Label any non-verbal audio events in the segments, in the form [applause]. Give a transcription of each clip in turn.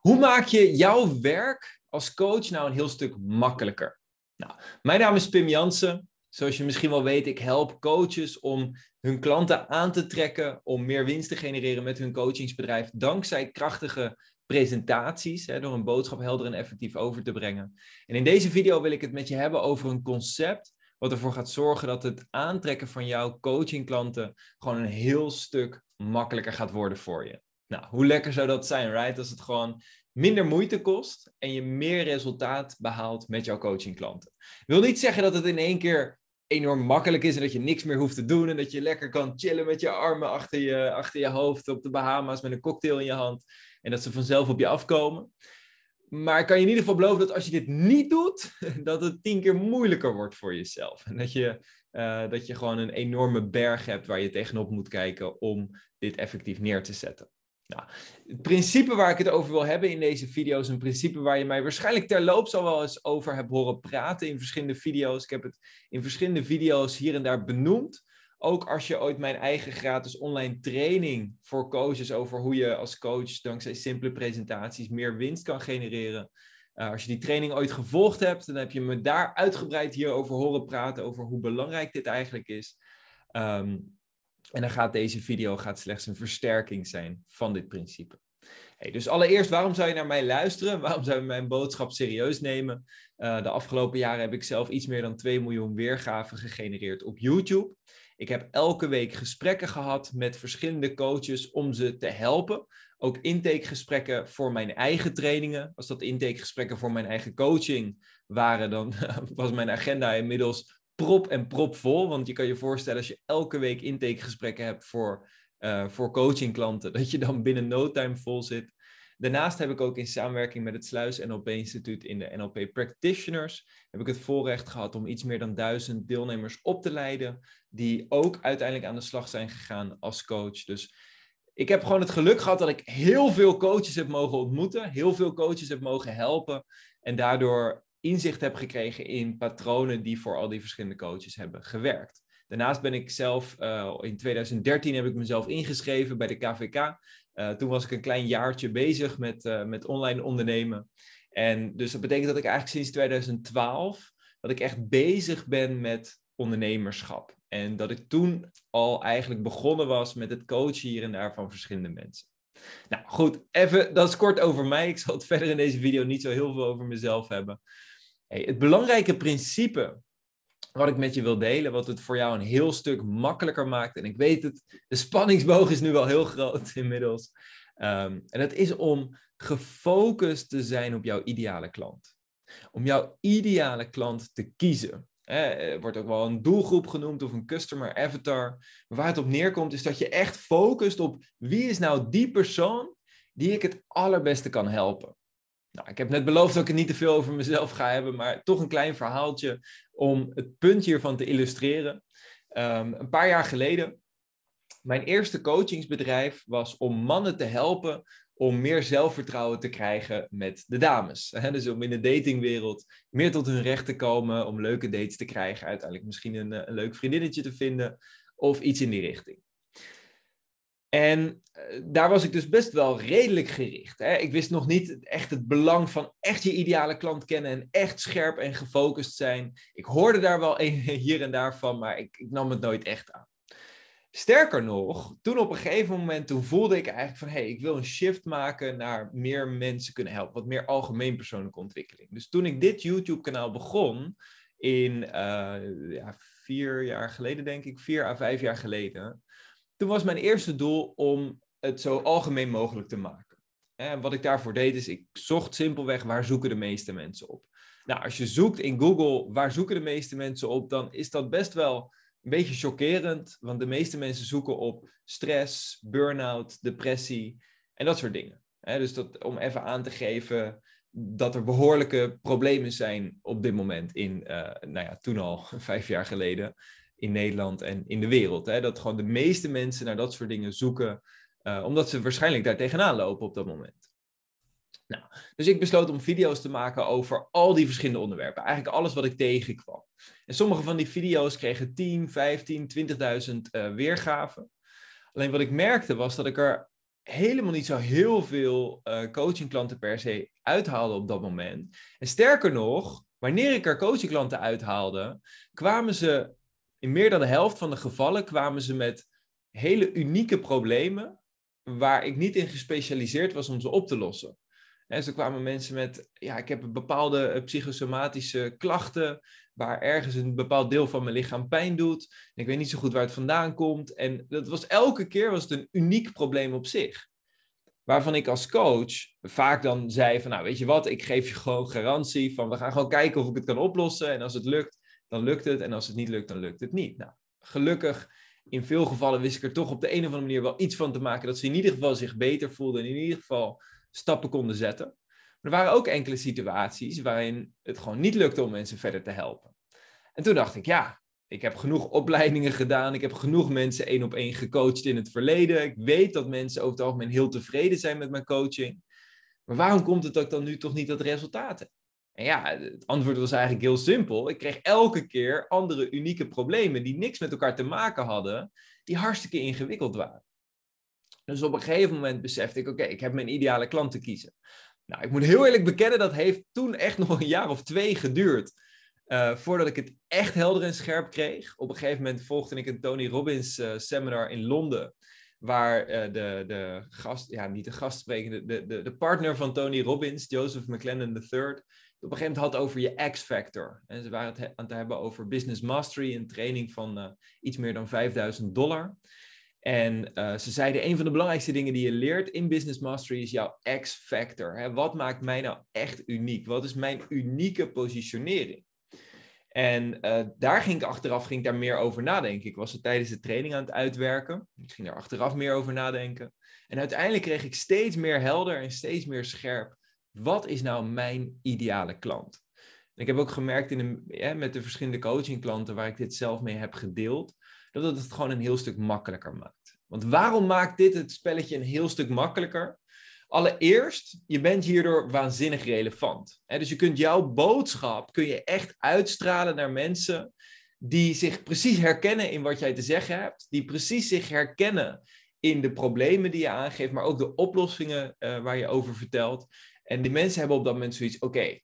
Hoe maak je jouw werk als coach nou een heel stuk makkelijker? Nou, mijn naam is Pim Jansen. Zoals je misschien wel weet, ik help coaches om hun klanten aan te trekken, om meer winst te genereren met hun coachingsbedrijf, dankzij krachtige presentaties, hè, door een boodschap helder en effectief over te brengen. En in deze video wil ik het met je hebben over een concept wat ervoor gaat zorgen dat het aantrekken van jouw coachingklanten gewoon een heel stuk makkelijker gaat worden voor je. Nou, hoe lekker zou dat zijn, right? Als het gewoon minder moeite kost en je meer resultaat behaalt met jouw coachingklanten. Ik wil niet zeggen dat het in één keer enorm makkelijk is en dat je niks meer hoeft te doen en dat je lekker kan chillen met je armen achter je, achter je hoofd op de Bahama's met een cocktail in je hand en dat ze vanzelf op je afkomen. Maar ik kan je in ieder geval beloven dat als je dit niet doet, [laughs] dat het tien keer moeilijker wordt voor jezelf. En dat je, uh, dat je gewoon een enorme berg hebt waar je tegenop moet kijken om dit effectief neer te zetten. Nou, het principe waar ik het over wil hebben in deze video is een principe waar je mij waarschijnlijk terloops al wel eens over hebt horen praten in verschillende video's. Ik heb het in verschillende video's hier en daar benoemd. Ook als je ooit mijn eigen gratis online training voor coaches over hoe je als coach dankzij simpele presentaties meer winst kan genereren. Uh, als je die training ooit gevolgd hebt, dan heb je me daar uitgebreid hierover horen praten, over hoe belangrijk dit eigenlijk is. Um, en dan gaat deze video gaat slechts een versterking zijn van dit principe. Hey, dus allereerst, waarom zou je naar mij luisteren? [laughs] Waarom zou je mijn boodschap serieus nemen? Uh, de afgelopen jaren heb ik zelf iets meer dan 2 miljoen weergaven gegenereerd op YouTube. Ik heb elke week gesprekken gehad met verschillende coaches om ze te helpen. Ook intakegesprekken voor mijn eigen trainingen. Als dat intakegesprekken voor mijn eigen coaching waren, dan [laughs] was mijn agenda inmiddels prop en prop vol. Want je kan je voorstellen als je elke week intakegesprekken hebt voor, uh, voor coachingklanten, [laughs] dat je dan binnen no time vol zit. Daarnaast heb ik ook in samenwerking met het Sluis NLP Instituut in de NLP Practitioners, heb ik het voorrecht gehad om iets meer dan duizend deelnemers op te leiden, die ook uiteindelijk aan de slag zijn gegaan als coach. Dus ik heb gewoon het geluk gehad dat ik heel veel coaches heb mogen ontmoeten, heel veel coaches heb mogen helpen en daardoor inzicht heb gekregen in patronen die voor al die verschillende coaches hebben gewerkt. Daarnaast ben ik zelf, uh, in 2013 heb ik mezelf ingeschreven bij de KVK. Eh, toen was ik een klein jaartje bezig met, uh, met online ondernemen. En dus dat betekent dat ik eigenlijk sinds 2012, dat ik echt bezig ben met ondernemerschap. En dat ik toen al eigenlijk begonnen was met het coachen hier en daar van verschillende mensen. Nou goed, even, dat is kort over mij. Ik zal het [laughs] verder in deze video niet zo heel veel over mezelf hebben. Hey, het belangrijke principe wat ik met je wil delen, wat het voor jou een heel stuk makkelijker maakt. En ik weet het, de spanningsboog is nu wel heel groot [laughs] inmiddels. Um, en dat is om gefocust te zijn op jouw ideale klant. Om jouw ideale klant te kiezen. er wordt ook wel een doelgroep genoemd of een customer avatar. Maar waar het op neerkomt is dat je echt focust op wie is nou die persoon die ik het allerbeste kan helpen. Nou, ik heb net beloofd dat ik het niet te veel over mezelf ga hebben, maar toch een klein verhaaltje om het punt hiervan te illustreren. Um, een paar jaar geleden, mijn eerste coachingsbedrijf was om mannen te helpen om meer zelfvertrouwen te krijgen met de dames. Dus om in de datingwereld meer tot hun recht te komen, om leuke dates te krijgen, uiteindelijk misschien een, een leuk vriendinnetje te vinden of iets in die richting. En eh, daar was ik dus best wel redelijk gericht. Hè? Ik wist nog niet echt het belang van echt je ideale klant kennen en echt scherp en gefocust zijn. Ik hoorde daar wel een, [laughs] hier en daar van, maar ik, ik, nam het nooit echt aan. Sterker nog, toen op een gegeven moment toen voelde ik eigenlijk van hé, hey, ik wil een shift maken naar meer mensen kunnen helpen, wat meer algemeen persoonlijke ontwikkeling. Dus toen ik dit YouTube-kanaal begon, in ja, vier jaar geleden denk ik, vier à vijf jaar geleden, toen was mijn eerste doel om het zo algemeen mogelijk te maken. En wat ik daarvoor deed is, ik zocht simpelweg waar zoeken de meeste mensen op. Nou, als je zoekt in Google waar zoeken de meeste mensen op, dan is dat best wel een beetje chockerend, want de meeste mensen zoeken op stress, burn-out, depressie en dat soort dingen. dus dat, om even aan te geven dat er behoorlijke problemen zijn op dit moment in, uh, nou ja, toen al, [laughs] vijf jaar geleden, in Nederland en in de wereld. Hè? Dat gewoon de meeste mensen naar dat soort dingen zoeken, uh, omdat ze waarschijnlijk daar tegenaan lopen op dat moment. Nou, dus ik besloot om video's te maken over al die verschillende onderwerpen. Eigenlijk alles wat ik tegenkwam. En sommige van die video's kregen 10, 15, 20.000 uh, weergaven. Alleen wat ik merkte was dat ik er helemaal niet zo heel veel uh, coachingklanten per se uithaalde op dat moment. En sterker nog, wanneer ik er coachingklanten uithaalde, kwamen ze in meer dan de helft van de gevallen kwamen ze met hele unieke problemen waar ik niet in gespecialiseerd was om ze op te lossen. En zo kwamen mensen met, ja, ik heb bepaalde eh, psychosomatische klachten, waar ergens een bepaald deel van mijn lichaam pijn doet. En ik weet niet zo goed waar het vandaan komt. En dat was elke keer was het een uniek probleem op zich. Waarvan ik als coach vaak dan zei van, nou weet je wat, ik geef je gewoon garantie van, we gaan gewoon kijken of ik het kan oplossen. En als het lukt, dan lukt het. En als het niet lukt, dan lukt het niet. Nou, gelukkig, in veel gevallen wist ik er toch op de een of andere manier wel iets van te maken dat ze in ieder geval zich beter voelden en in ieder geval stappen konden zetten. Maar er waren ook enkele situaties waarin het gewoon niet lukte om mensen verder te helpen. En toen dacht ik, ja, ik heb genoeg opleidingen gedaan. Ik heb genoeg mensen één op één gecoacht in het verleden. Ik weet dat mensen over het algemeen heel tevreden zijn met mijn coaching. Maar waarom komt het dat dan nu toch niet dat resultaat? En ja, het antwoord was eigenlijk heel simpel. Ik kreeg elke keer andere unieke problemen die niks met elkaar te maken hadden, die hartstikke ingewikkeld waren. Dus op een gegeven moment besefte ik, oké, ik heb mijn ideale klant te kiezen. Nou, ik moet heel eerlijk bekennen, dat heeft toen echt [laughs] nog een jaar of twee geduurd. Uh, voordat ik het echt helder en scherp kreeg. Op een gegeven moment volgde ik een Tony Robbins uh, seminar in Londen. Waar uh, de, de gast, ja, niet de gastsprekende, de, de, de partner van Tony Robbins, Joseph McLennan III, op een gegeven moment had over je X-factor. En ze waren het aan het hebben over business mastery, een training van iets meer dan 5000 dollar. En uh, ze zeiden, een van de belangrijkste dingen die je leert in Business Mastery is jouw X-factor. Wat maakt mij nou echt uniek? Wat is mijn unieke positionering? En uh, daar ging ik achteraf ging ik daar meer over nadenken. Ik was er tijdens de training aan het uitwerken. Ging daar achteraf meer over nadenken. En uiteindelijk kreeg ik steeds meer helder en steeds meer scherp. Wat is nou mijn ideale klant? Ik heb ook gemerkt in ja, met de verschillende coachingklanten waar ik dit zelf mee heb gedeeld dat het het gewoon een heel stuk makkelijker maakt. Want waarom maakt dit het spelletje een heel stuk makkelijker? Allereerst, je bent hierdoor waanzinnig relevant. Dus je kunt jouw boodschap kun je echt uitstralen naar mensen die zich precies herkennen in wat jij te zeggen hebt, die precies zich herkennen in de problemen die je aangeeft, maar ook de oplossingen uh, waar je over vertelt. En die mensen hebben op dat moment zoiets, oké,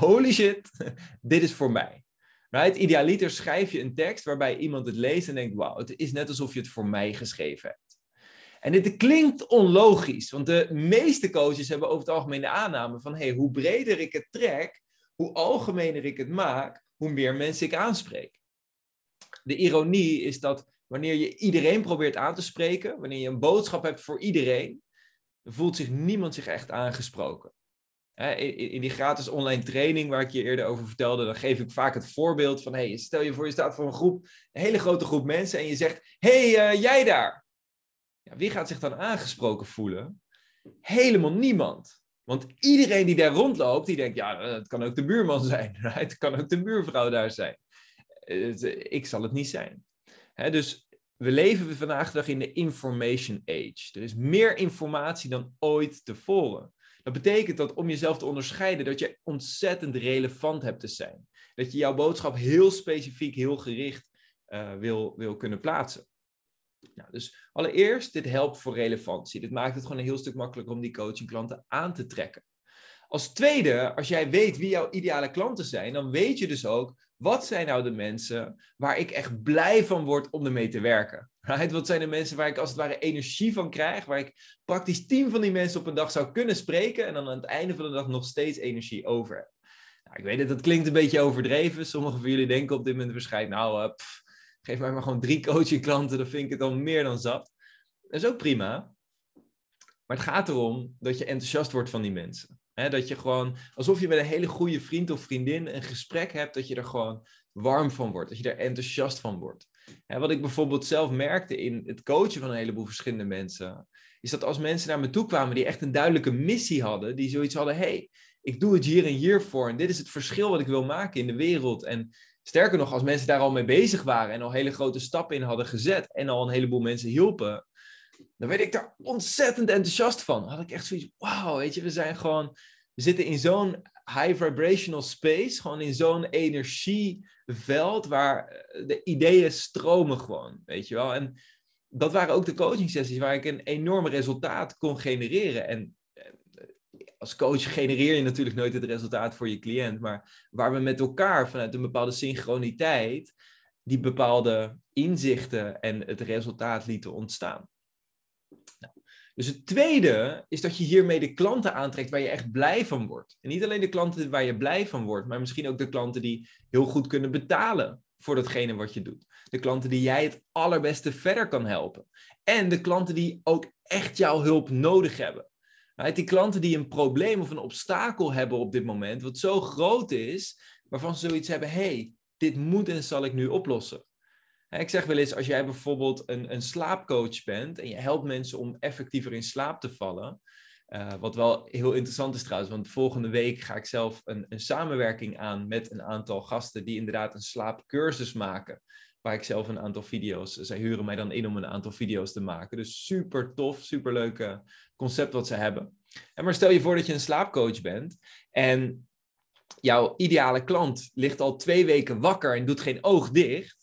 holy shit, [laughs] dit is voor mij. Right? Idealiter schrijf je een tekst waarbij iemand het leest en denkt: wauw, het is net alsof je het voor mij geschreven hebt. En dit klinkt onlogisch, want de meeste coaches hebben over het algemeen de aanname van: hey, hoe breder ik het trek, hoe algemener ik het maak, hoe meer mensen ik aanspreek. De ironie is dat wanneer je iedereen probeert aan te spreken, wanneer je een boodschap hebt voor iedereen, voelt zich niemand zich echt aangesproken in die gratis online training waar ik je eerder over vertelde, dan geef ik vaak het voorbeeld van, hey, stel je voor je staat voor een groep, een hele grote groep mensen en je zegt, hey, uh, jij daar. Ja, wie gaat zich dan aangesproken voelen? Helemaal niemand. Want iedereen die daar rondloopt, die denkt, ja, het kan ook de buurman zijn. [laughs] Het kan ook de buurvrouw daar zijn. Eh, ik zal het niet zijn. dus we leven vandaag de dag in de information age. Er is meer informatie dan ooit tevoren. Dat betekent dat om jezelf te onderscheiden, dat je ontzettend relevant hebt te zijn. Dat je jouw boodschap heel specifiek, heel gericht uh, wil, wil kunnen plaatsen. Nou, dus allereerst, dit helpt voor relevantie. Dit maakt het gewoon een heel stuk makkelijker om die coachingklanten aan te trekken. Als tweede, als jij weet wie jouw ideale klanten zijn, dan weet je dus ook wat zijn nou de mensen waar ik echt blij van word om ermee te werken. Wat zijn de mensen waar ik als het ware energie van krijg, waar ik praktisch tien van die mensen op een dag zou kunnen spreken en dan aan het einde van de dag nog steeds energie over heb. Nou, ik weet het, dat klinkt een beetje overdreven. Sommigen van jullie denken op dit moment waarschijnlijk, nou, uh, geef mij maar gewoon drie coachingklanten, dan vind ik het al meer dan zat. Dat is ook prima. Maar het gaat erom dat je enthousiast wordt van die mensen dat je gewoon, alsof je met een hele goede vriend of vriendin een gesprek hebt, dat je er gewoon warm van wordt, dat je er enthousiast van wordt. wat ik bijvoorbeeld zelf merkte in het coachen van een heleboel verschillende mensen, is dat als mensen naar me toe kwamen die echt een duidelijke missie hadden, die zoiets hadden, hey, ik doe het hier en hier voor en dit is het verschil wat ik wil maken in de wereld. En sterker nog, als mensen daar al mee bezig waren en al hele grote stappen in hadden gezet en al een heleboel mensen hielpen, dan werd ik daar ontzettend enthousiast van. Had ik echt zoiets, wauw, weet je, we zijn gewoon, we zitten in zo'n high vibrational space, gewoon in zo'n energieveld waar eh, de ideeën stromen gewoon, weet je wel. En dat waren ook de coaching sessies waar ik een enorm resultaat kon genereren. En eh, als coach genereer je natuurlijk nooit het resultaat voor je cliënt, maar waar we met elkaar vanuit een bepaalde synchroniteit die bepaalde inzichten en het resultaat lieten ontstaan. Dus het tweede is dat je hiermee de klanten aantrekt waar je echt blij van wordt. En niet alleen de klanten waar je blij van wordt, maar misschien ook de klanten die heel goed kunnen betalen voor datgene wat je doet. De klanten die jij het allerbeste verder kan helpen. En de klanten die ook echt jouw hulp nodig hebben. Die klanten die een probleem of een obstakel hebben op dit moment, wat zo groot is, waarvan ze zoiets hebben: hey, dit moet en zal ik nu oplossen. Ik zeg wel eens, als jij bijvoorbeeld een, een slaapcoach bent en je helpt mensen om effectiever in slaap te vallen, uh, wat wel heel interessant is trouwens, want volgende week ga ik zelf een, een samenwerking aan met een aantal gasten die inderdaad een slaapcursus maken. Waar ik zelf een aantal video's, zij huren mij dan in om een aantal video's te maken. Dus super tof, super leuke concept wat ze hebben. En maar stel je voor dat je een slaapcoach bent en jouw ideale klant ligt al twee weken wakker en doet geen oog dicht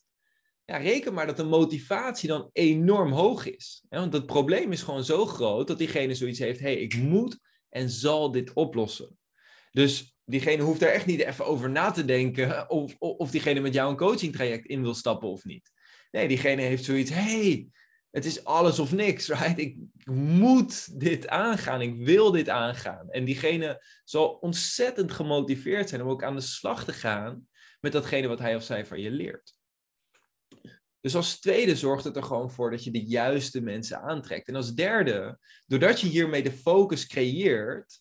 ja, reken maar dat de motivatie dan enorm hoog is. Want het probleem is gewoon zo groot dat diegene zoiets heeft: hé, hey, ik moet en zal dit oplossen. Dus diegene hoeft er echt niet even over na te denken of, of, diegene met jou een coaching traject in wil stappen of niet. Nee, diegene heeft zoiets: hé, hey, het is alles of niks, right? Ik moet dit aangaan, ik wil dit aangaan. En diegene zal ontzettend gemotiveerd zijn om ook aan de slag te gaan met datgene wat hij of zij van je leert. Dus als tweede zorgt het er gewoon voor dat je de juiste mensen aantrekt. En als derde, doordat je hiermee de focus creëert,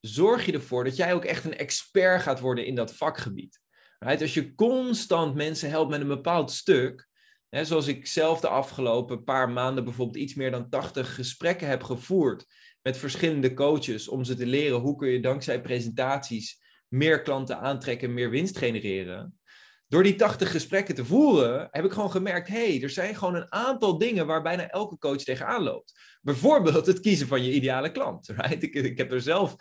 zorg je ervoor dat jij ook echt een expert gaat worden in dat vakgebied. Right? Als je constant mensen helpt met een bepaald stuk, hè, zoals ik zelf de afgelopen paar maanden bijvoorbeeld iets meer dan 80 gesprekken heb gevoerd met verschillende coaches om ze te leren hoe kun je dankzij presentaties meer klanten aantrekken, meer winst genereren door die 80 gesprekken te voeren, heb ik gewoon gemerkt: hey, er zijn gewoon een aantal dingen waar bijna elke coach tegenaan loopt. Bijvoorbeeld het kiezen van je ideale klant. Right? Ik, ik heb er zelf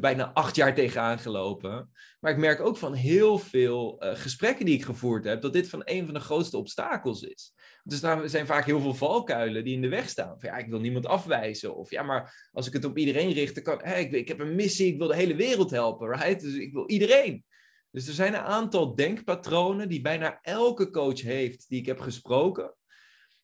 bijna acht jaar tegenaan gelopen. Maar ik merk ook van heel veel uh, gesprekken die ik gevoerd heb, dat dit van een van de grootste obstakels is. Dus daar zijn vaak heel veel valkuilen die in de weg staan. Van, ja, ik wil niemand afwijzen. Of ja, maar als ik het op iedereen richt, dan kan ik, ik heb een missie, ik wil de hele wereld helpen. Right? Dus ik wil iedereen. Dus er zijn een aantal denkpatronen die bijna elke coach heeft die ik heb gesproken,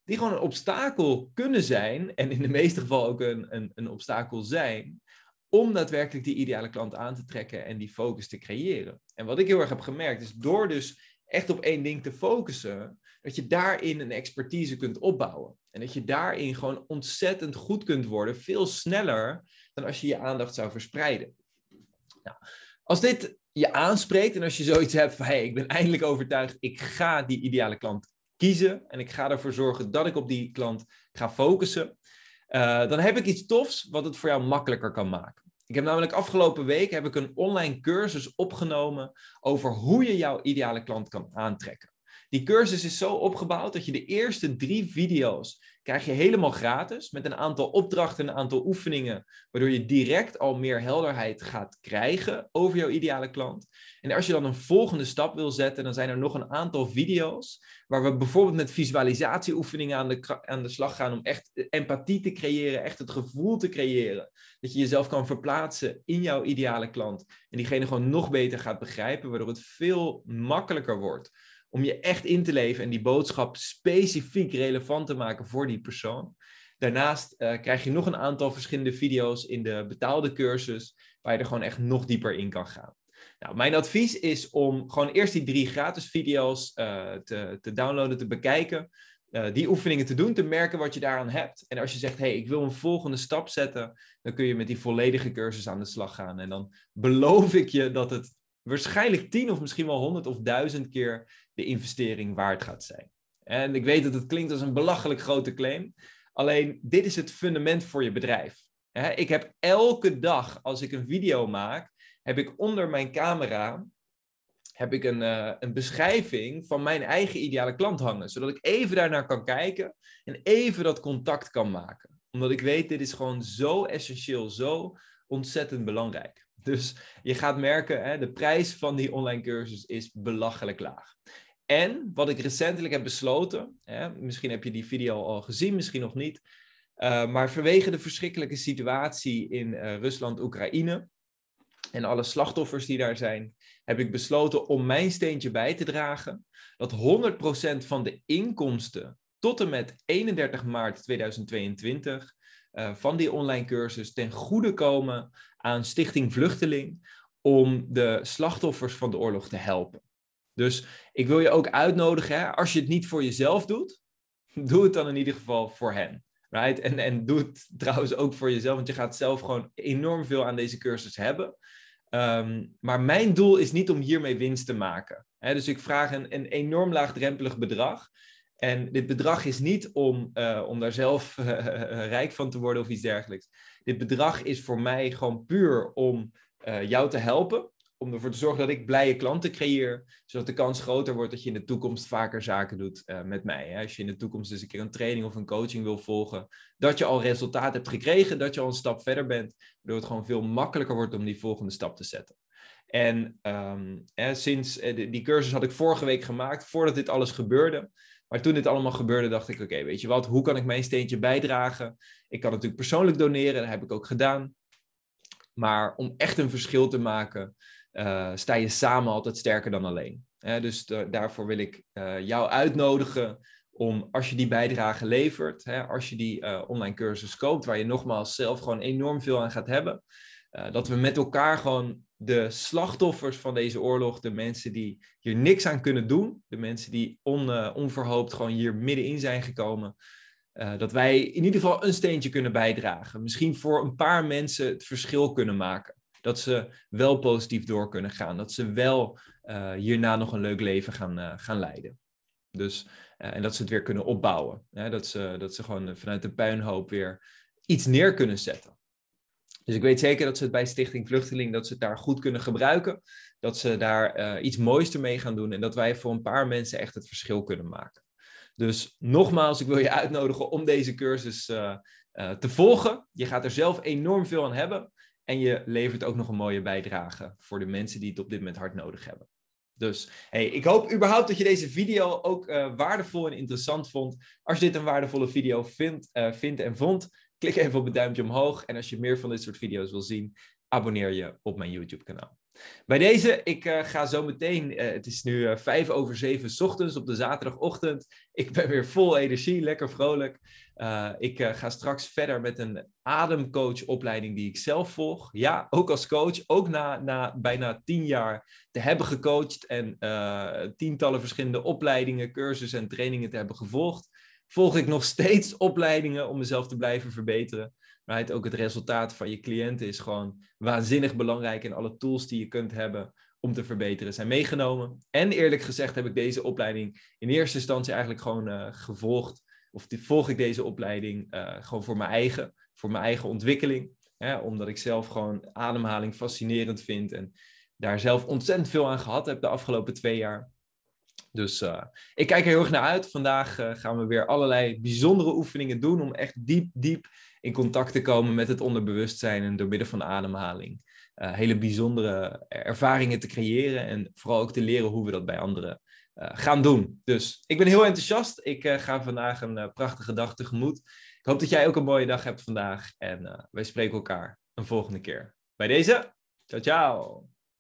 die gewoon een obstakel kunnen zijn, en in de meeste gevallen ook een, een, een obstakel zijn, om daadwerkelijk die ideale klant aan te trekken en die focus te creëren. En wat ik heel erg heb gemerkt, is door dus echt op één ding te focussen, dat je daarin een expertise kunt opbouwen. En dat je daarin gewoon ontzettend goed kunt worden, veel sneller dan als je je aandacht zou verspreiden. Nou, als dit je aanspreekt en als je zoiets hebt van hey, ik ben eindelijk overtuigd, ik ga die ideale klant kiezen en ik ga ervoor zorgen dat ik op die klant ga focussen, uh, dan heb ik iets tofs wat het voor jou makkelijker kan maken. Ik heb namelijk afgelopen week heb ik een online cursus opgenomen over hoe je jouw ideale klant kan aantrekken. Die cursus is zo opgebouwd dat je de eerste drie video's krijg je helemaal gratis met een aantal opdrachten, een aantal oefeningen, waardoor je direct al meer helderheid gaat krijgen over jouw ideale klant. En als je dan een volgende stap wil zetten, dan zijn er nog een aantal video's waar we bijvoorbeeld met visualisatieoefeningen aan de, aan de slag gaan om echt empathie te creëren, echt het gevoel te creëren. Dat je jezelf kan verplaatsen in jouw ideale klant en diegene gewoon nog beter gaat begrijpen, waardoor het veel makkelijker wordt om je echt in te leven en die boodschap specifiek relevant te maken voor die persoon. Daarnaast uh, krijg je nog een aantal verschillende video's in de betaalde cursus, waar je er gewoon echt nog dieper in kan gaan. Nou, mijn advies is om gewoon eerst die drie gratis video's uh, te, te downloaden, te bekijken. Uh, die oefeningen te doen, te merken wat je daaraan hebt. En als je zegt, hey, ik wil een volgende stap zetten, dan kun je met die volledige cursus aan de slag gaan. En dan beloof ik je dat het waarschijnlijk tien of misschien wel honderd of duizend keer de investering waard gaat zijn. En ik weet dat het klinkt als een belachelijk grote claim. Alleen dit is het fundament voor je bedrijf. Ik heb elke dag als ik een video maak, heb ik onder mijn camera heb ik een, uh, een beschrijving van mijn eigen ideale klant hangen. Zodat ik even daarnaar kan kijken en even dat contact kan maken. Omdat ik weet, dit is gewoon zo essentieel, zo ontzettend belangrijk. Dus je gaat merken, hè, de prijs van die online cursus is belachelijk laag. En wat ik recentelijk heb besloten, hè, misschien heb je die video al gezien, misschien nog niet. Uh, maar vanwege de verschrikkelijke situatie in uh, Rusland-Oekraïne en alle slachtoffers die daar zijn, heb ik besloten om mijn steentje bij te dragen. Dat 100% van de inkomsten tot en met 31 maart 2022 uh, van die online cursus ten goede komen aan Stichting Vluchteling om de slachtoffers van de oorlog te helpen. Dus ik wil je ook uitnodigen, hè, als je het niet voor jezelf doet, [laughs] doe het dan in ieder geval voor hen. Right? En, en doe het trouwens ook voor jezelf, want je gaat zelf gewoon enorm veel aan deze cursus hebben. Um, maar mijn doel is niet om hiermee winst te maken. Hè? Dus ik vraag een, een enorm laagdrempelig bedrag. En dit bedrag is niet om, uh, om daar zelf [laughs] rijk van te worden of iets dergelijks. Dit bedrag is voor mij gewoon puur om uh, jou te helpen om ervoor te zorgen dat ik blije klanten creëer, zodat de kans groter wordt dat je in de toekomst vaker zaken doet uh, met mij. Hè? Als je in de toekomst dus een keer een training of een coaching wil volgen, dat je al resultaat hebt gekregen, dat je al een stap verder bent, waardoor het gewoon veel makkelijker wordt om die volgende stap te zetten. En um, hè, sinds uh, die cursus had ik vorige week gemaakt, voordat dit alles gebeurde. Maar toen dit allemaal gebeurde, dacht ik: oké, weet je wat, hoe kan ik mijn steentje bijdragen? Ik kan natuurlijk persoonlijk doneren, dat heb ik ook gedaan. Maar om echt een verschil te maken, uh, sta je samen altijd sterker dan alleen. dus daarvoor wil ik uh, jou uitnodigen om, als je die bijdrage levert, hè, als je die uh, online cursus koopt, waar je nogmaals zelf gewoon enorm veel aan gaat hebben, dat we met elkaar gewoon de slachtoffers van deze oorlog, de mensen die hier niks aan kunnen doen, de mensen die on, onverhoopt gewoon hier middenin zijn gekomen, dat wij in ieder geval een steentje kunnen bijdragen. Misschien voor een paar mensen het verschil kunnen maken dat ze wel positief door kunnen gaan. Dat ze wel uh, hierna nog een leuk leven gaan, gaan leiden. Dus, en dat ze het weer kunnen opbouwen. Dat, ze, dat ze gewoon vanuit de puinhoop weer iets neer kunnen zetten. Dus ik weet zeker dat ze het bij Stichting Vluchteling, dat ze het daar goed kunnen gebruiken. Dat ze daar iets moois ermee gaan doen. En dat wij voor een paar mensen echt het verschil kunnen maken. Dus nogmaals, ik wil je uitnodigen om deze cursus te volgen. Je gaat er zelf enorm veel aan hebben. En je levert ook nog een mooie bijdrage voor de mensen die het op dit moment hard nodig hebben. Dus hey, ik hoop überhaupt dat je deze video ook waardevol en interessant vond. Als je dit een waardevolle video vindt, vindt en vond, klik even op het duimpje omhoog. En als je meer van dit soort video's wil zien, abonneer je op mijn YouTube kanaal. Bij deze, ik uh, ga zo meteen, uh, het is nu uh, vijf over zeven ochtends op de zaterdagochtend. Ik ben weer vol energie, lekker vrolijk. ik ga straks verder met een ademcoachopleiding die ik zelf volg. Ja, ook als coach, ook na, na bijna tien jaar te hebben gecoacht en tientallen verschillende opleidingen, cursussen en trainingen te hebben gevolgd. Volg ik nog steeds [laughs] opleidingen om mezelf te blijven verbeteren. Right? Ook het resultaat van je cliënten is gewoon waanzinnig belangrijk. En alle tools die je kunt hebben om te verbeteren zijn meegenomen. En eerlijk gezegd heb ik deze opleiding in eerste instantie eigenlijk gewoon uh, gevolgd. Of volg ik deze opleiding uh, gewoon voor mijn eigen, voor mijn eigen ontwikkeling. Hè? Omdat ik zelf gewoon ademhaling fascinerend vind. En daar zelf ontzettend veel aan gehad heb de afgelopen twee jaar. Dus uh, ik kijk er heel erg naar uit. Vandaag gaan we weer allerlei bijzondere oefeningen doen om echt diep, diep in contact te komen met het onderbewustzijn en door middel van ademhaling uh, hele bijzondere ervaringen te creëren en vooral ook te leren hoe we dat bij anderen gaan doen. Dus ik ben heel enthousiast. Ik ga vandaag een prachtige dag tegemoet. Ik hoop dat jij ook een mooie dag hebt vandaag en wij spreken elkaar een volgende keer. Bij deze, ciao ciao!